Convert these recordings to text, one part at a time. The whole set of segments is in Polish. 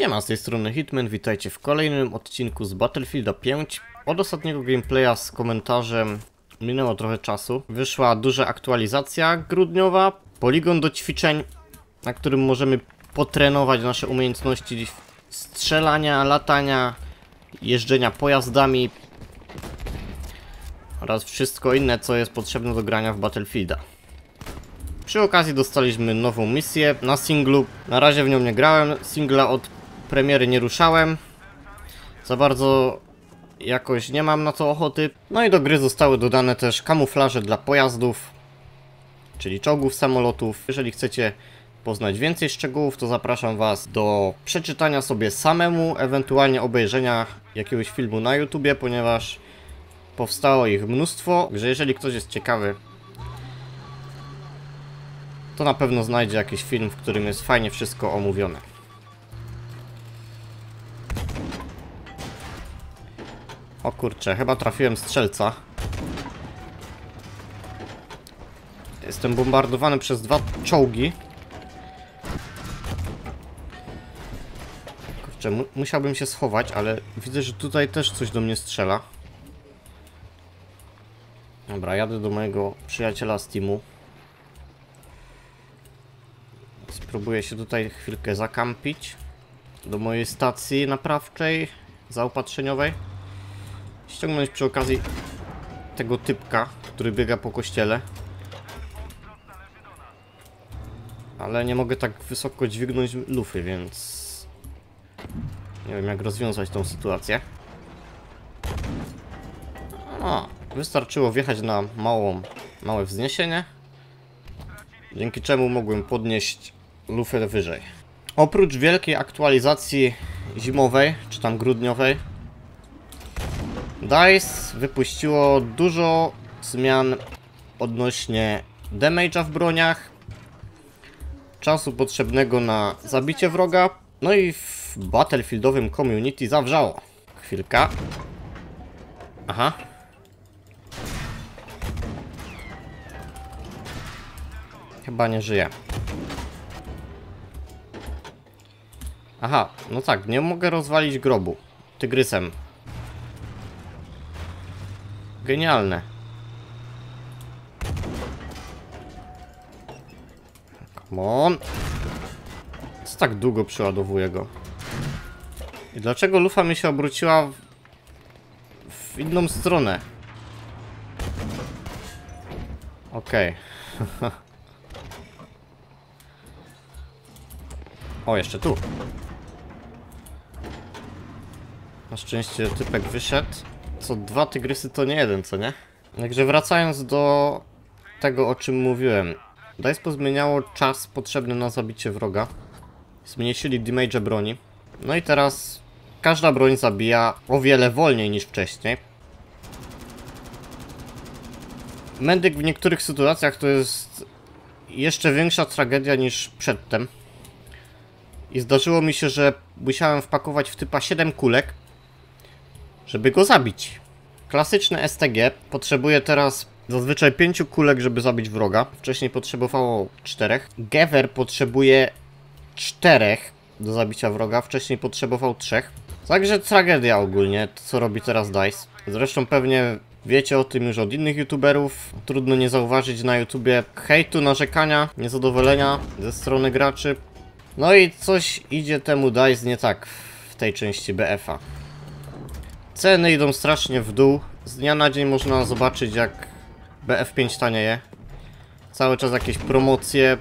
Siema, z tej strony Hitman, witajcie w kolejnym odcinku z Battlefielda 5. Od ostatniego gameplaya z komentarzem minęło trochę czasu. Wyszła duża aktualizacja grudniowa, poligon do ćwiczeń, na którym możemy potrenować nasze umiejętności strzelania, latania, jeżdżenia pojazdami oraz wszystko inne, co jest potrzebne do grania w Battlefielda. Przy okazji dostaliśmy nową misję na singlu. Na razie w nią nie grałem. Singla od premiery nie ruszałem. Za bardzo jakoś nie mam na to ochoty. No i do gry zostały dodane też kamuflaże dla pojazdów, czyli czołgów, samolotów. Jeżeli chcecie poznać więcej szczegółów, to zapraszam Was do przeczytania sobie samemu, ewentualnie obejrzenia jakiegoś filmu na YouTubie, ponieważ powstało ich mnóstwo. Także jeżeli ktoś jest ciekawy, to na pewno znajdzie jakiś film, w którym jest fajnie wszystko omówione. O kurczę, chyba trafiłem strzelca. Jestem bombardowany przez dwa czołgi. Kurczę, mu musiałbym się schować, ale widzę, że tutaj też coś do mnie strzela. Dobra, jadę do mojego przyjaciela z teamu. Spróbuję się tutaj chwilkę zakampić. Do mojej stacji naprawczej, zaopatrzeniowej. Ściągnąć przy okazji tego typka, który biega po kościele. Ale nie mogę tak wysoko dźwignąć lufy, więc... Nie wiem jak rozwiązać tą sytuację. No, wystarczyło wjechać na małą, małe wzniesienie. Dzięki czemu mogłem podnieść lufę wyżej. Oprócz wielkiej aktualizacji zimowej, czy tam grudniowej, DICE wypuściło dużo zmian odnośnie damage'a w broniach, czasu potrzebnego na zabicie wroga, no i w battlefieldowym community zawrzało. Chwilka. Aha. Chyba nie żyje. Aha, no tak, nie mogę rozwalić grobu. Tygrysem. Genialne. Come on. Co tak długo przeładowuje go? I dlaczego lufa mi się obróciła w, w inną stronę? Okej. Okay. o, jeszcze tu. Na szczęście typek wyszedł. Co dwa tygrysy to nie jeden, co nie? Także wracając do tego, o czym mówiłem. DICE pozmieniało czas potrzebny na zabicie wroga. Zmniejszyli damage broni. No i teraz każda broń zabija o wiele wolniej niż wcześniej. Medyk w niektórych sytuacjach to jest jeszcze większa tragedia niż przedtem. I zdarzyło mi się, że musiałem wpakować w typa 7 kulek, żeby go zabić. Klasyczne STG potrzebuje teraz zazwyczaj 5 kulek, żeby zabić wroga. Wcześniej potrzebowało 4. Gever potrzebuje 4 do zabicia wroga, wcześniej potrzebował 3. Także tragedia ogólnie, to co robi teraz DICE. Zresztą pewnie wiecie o tym już od innych youtuberów. Trudno nie zauważyć na YouTubie hejtu, narzekania, niezadowolenia ze strony graczy. No i coś idzie temu DICE nie tak w tej części BF-a. Ceny idą strasznie w dół. Z dnia na dzień można zobaczyć jak BF5 tanieje. Cały czas jakieś promocje.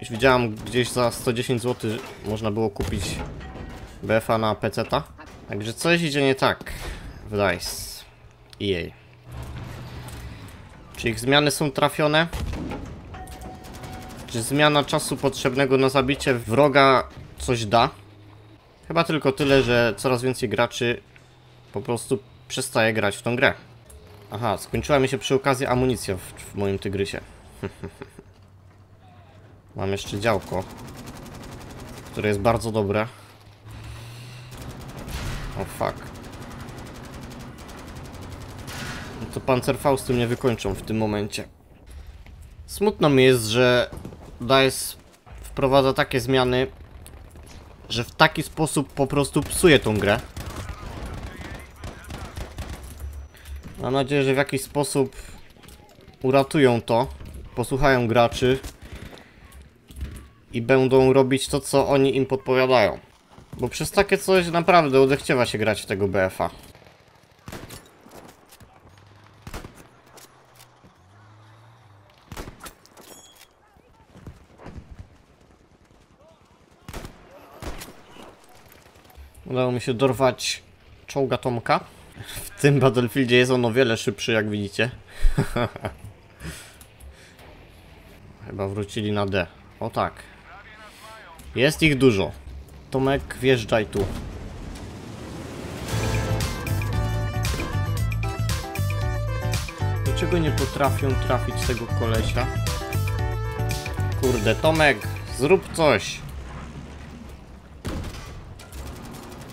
Już widziałem gdzieś za 110 zł można było kupić BF-a na PC-ta. Także coś idzie nie tak w DICE. EA. Czy ich zmiany są trafione? Czy zmiana czasu potrzebnego na zabicie wroga coś da? Chyba tylko tyle, że coraz więcej graczy po prostu przestaje grać w tą grę. Aha, skończyła mi się przy okazji amunicja w, w moim tygrysie. Mam jeszcze działko, które jest bardzo dobre. O fuck. No to pancerfausty mnie wykończą w tym momencie. Smutno mi jest, że DICE wprowadza takie zmiany, że w taki sposób po prostu psuje tą grę. Mam nadzieję, że w jakiś sposób uratują to, posłuchają graczy i będą robić to, co oni im podpowiadają. Bo przez takie coś naprawdę odechciewa się grać w tego BFA. Udało mi się dorwać czołga Tomka. W tym Battlefieldzie jest on o wiele szybszy, jak widzicie. Chyba wrócili na D. O tak. Jest ich dużo. Tomek, wjeżdżaj tu. Dlaczego nie potrafią trafić tego kolesia? Kurde, Tomek, zrób coś.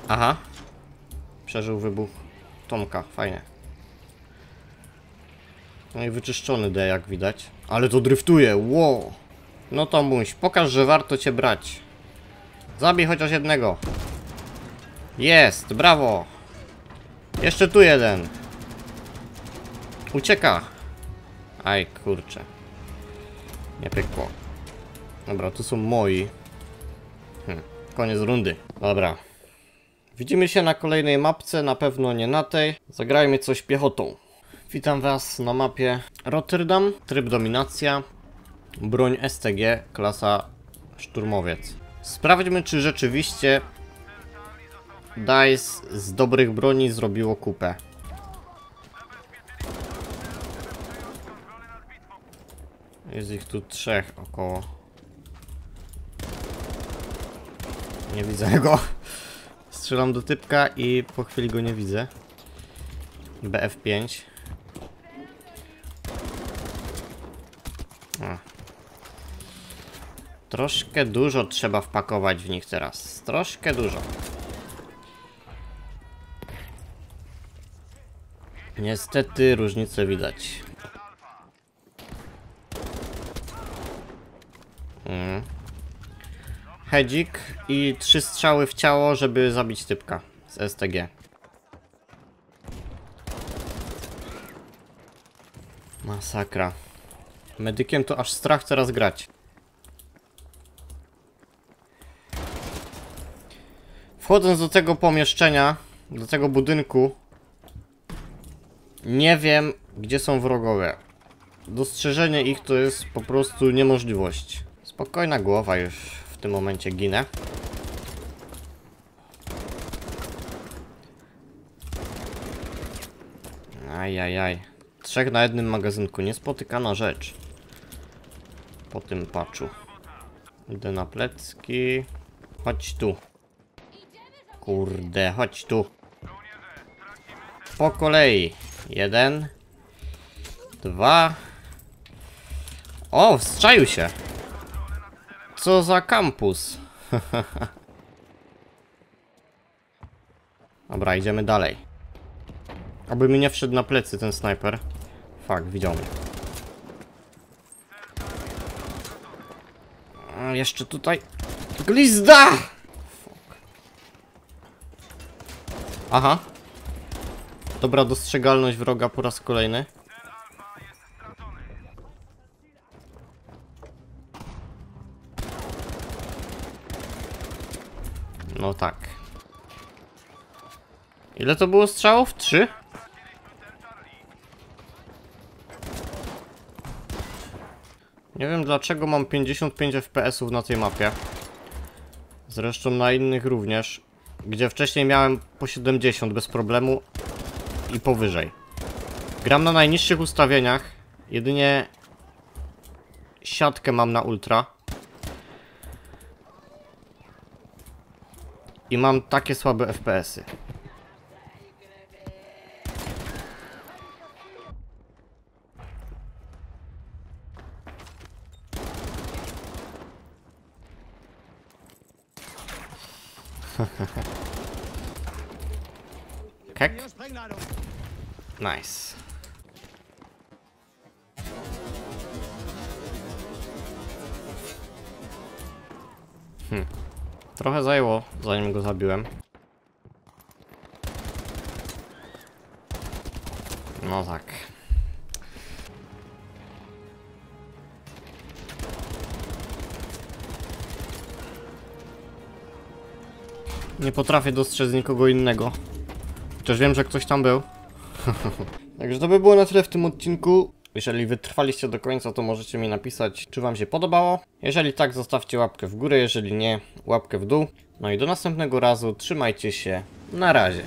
Aha. Przeżył wybuch Tomka, fajnie. No i wyczyszczony D, jak widać. Ale to dryftuje, wow. No Tomuś, pokaż, że warto cię brać. Zabij chociaż jednego. Jest, brawo. Jeszcze tu jeden. Ucieka. Aj, kurczę. Nie pykło. Dobra, tu są moi. Hm, koniec rundy. Dobra. Widzimy się na kolejnej mapce, na pewno nie na tej. Zagrajmy coś piechotą. Witam Was na mapie Rotterdam, tryb dominacja, broń STG, klasa szturmowiec. Sprawdźmy, czy rzeczywiście DICE z dobrych broni zrobiło kupę. Jest ich tu trzech około. Nie widzę go. Strzelam do typka i po chwili go nie widzę. BF5. A. Troszkę dużo trzeba wpakować w nich teraz. Troszkę dużo. Niestety różnice widać. Mm. Hedzik i trzy strzały w ciało, żeby zabić typka z STG. Masakra. Medykiem to aż strach teraz grać. Wchodząc do tego pomieszczenia, do tego budynku, nie wiem, gdzie są wrogowie. Dostrzeżenie ich to jest po prostu niemożliwość. Spokojna głowa już tym momencie ginę. Ajajaj. Trzech na jednym magazynku. Niespotykana rzecz. Po tym patchu. Idę na plecki. Chodź tu. Kurde, chodź tu. Po kolei. Jeden. Dwa. O, wstrzaił się. Co za kampus. Dobra, idziemy dalej. Aby mi nie wszedł na plecy ten snajper. Fak, widział mnie. A, jeszcze tutaj. Glizda! Fuck. Aha. Dobra dostrzegalność wroga po raz kolejny. Ile to było strzałów? Trzy? Nie wiem dlaczego mam 55 fps na tej mapie. Zresztą na innych również. Gdzie wcześniej miałem po 70 bez problemu i powyżej. Gram na najniższych ustawieniach. Jedynie siatkę mam na ultra. I mam takie słabe FPS-y. Kek? Nice. Hm. Trochę zajęło, zanim go zabiłem. No tak. Nie potrafię dostrzec nikogo innego. Chociaż wiem, że ktoś tam był. Także to by było na tyle w tym odcinku. Jeżeli wytrwaliście do końca, to możecie mi napisać, czy wam się podobało. Jeżeli tak, zostawcie łapkę w górę, jeżeli nie, łapkę w dół. No i do następnego razu, trzymajcie się, na razie.